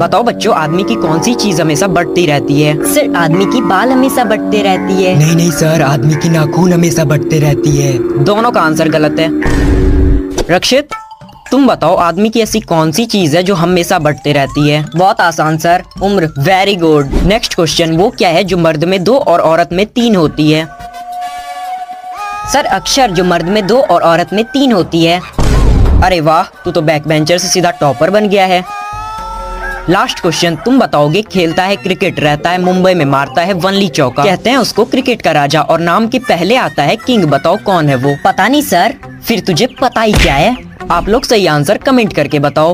बताओ बच्चों आदमी की कौन सी चीज़ हमेशा बढ़ती रहती है? सर आदमी की बाल हमेशा बढ़ते रहती है। नहीं नहीं सर आदमी की नाखून हमेशा बढ़ते रहती है। दोनों का आंसर गलत है। रक्षित तुम बताओ आदमी की ऐसी कौन सी चीज़ है जो हमेशा बढ़ते रहती है? बहुत आसान सर। उम्र वेरी गुड नेक्स्ट क्वेश्चन वो क्या है जो मर्द में दो और औरत में तीन होती है? सर अक्षर जो मर्द में दो और औरत में तीन होती है। अरे वाह तू तो बैक बेंचर से सीधा टॉपर बन गया है। लास्ट क्वेश्चन तुम बताओगे, खेलता है क्रिकेट रहता है, मुंबई में मारता है, वनली चौका। कहते हैं उसको क्रिकेट का राजा और नाम के पहले आता है किंग बताओ कौन है वो? पता नहीं सर फिर तुझे पता ही क्या है? आप लोग सही आंसर कमेंट करके बताओ।